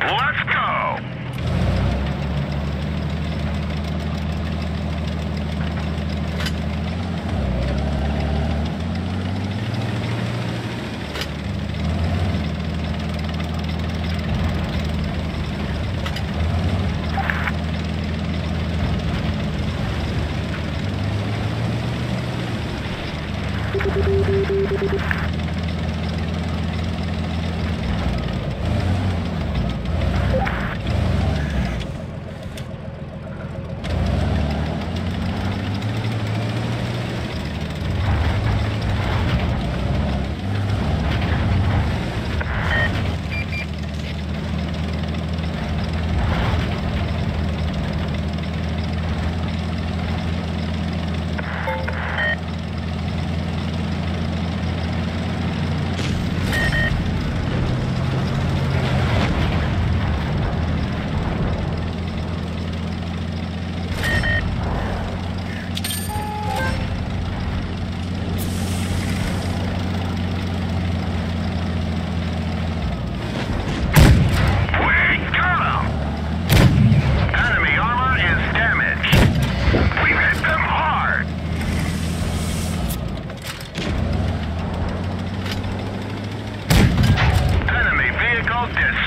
Let's go! this.